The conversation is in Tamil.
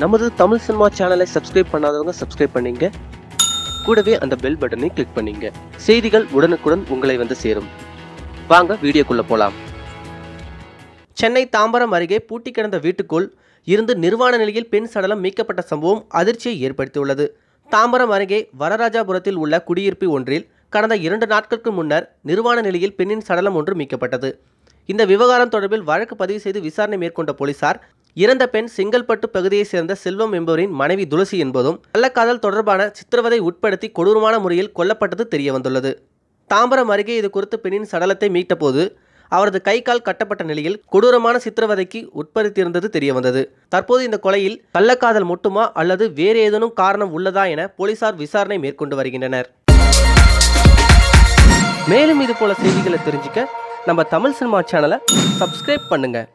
நமது தமிழ் சினிமா சேனலை சப்ஸ்கிரைப் பண்ணாதவங்க சப்ஸ்கிரைப் பண்ணிங்க. கூடவே அந்த பெல் பட்டனை கிளிக் பண்ணிங்க. செய்திகள் உடனுக்குடன் உங்களை வந்து சேரும். வாங்க வீடியோக்குள்ளே போகலாம் சென்னை தாம்பரம் அருகே பூட்டி கிடந்த வீட்டுக்குள் இருந்து நிர்வாண நிலையில் பெண் சடலம் மீட்கப்பட்ட சம்பவம் அதிர்ச்சியை ஏற்படுத்தியுள்ளது. தாம்பரம் அருகே வரராஜாபுரத்தில் உள்ள குடியிருப்பு ஒன்றில் கடந்த இரண்டு நாட்களுக்கு முன்னர் நிர்வாண நிலையில் பெண்ணின் சடலம் ஒன்று மீட்கப்பட்டது. இந்த விவகாரம் தொடர்பில் வழக்கு பதிவு செய்து விசாரணை மேற்கொண்ட போலீசார் இறந்த பெண் செங்கல்பட்டு பகுதியைச் சேர்ந்த செல்வம் என்பவரின் மனைவி துளசி என்பதும் கள்ளக்காதல் தொடர்பான சித்திரவதை உட்படுத்தி கொடூரமான முறையில் கொல்லப்பட்டது தெரியவந்துள்ளது. தாம்பரம் அருகே இது குறித்து பெண்ணின் சடலத்தை மீட்டபோது அவரது கை கால் கட்டப்பட்ட நிலையில் கொடூரமான சித்திரவதைக்கு உட்படுத்தியிருந்தது தெரியவந்தது. தற்போது இந்த கொலையில் கள்ளக்காதல் மட்டுமா அல்லது வேறு ஏதேனும் காரணம் உள்ளதா என போலீசார் விசாரணை மேற்கொண்டு வருகின்றனர். மேலும் இது போல செய்திகளை தெரிஞ்சுக்க நம்ம தமிழ் சினிமா சேனலை சப்ஸ்கிரைப் பண்ணுங்கள்